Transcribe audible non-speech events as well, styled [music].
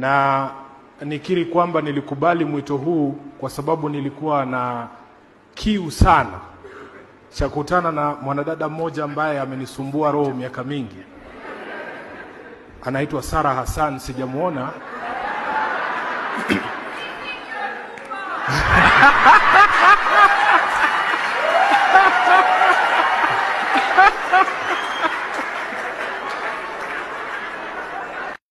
na nikiri kwamba nilikubali mwito huu kwa sababu nilikuwa na kiu sana cha kutana na mwanadada mmoja ambaye amenisumbua roho miaka mingi. Anaitwa Sara Hassan, sijamwona [laughs]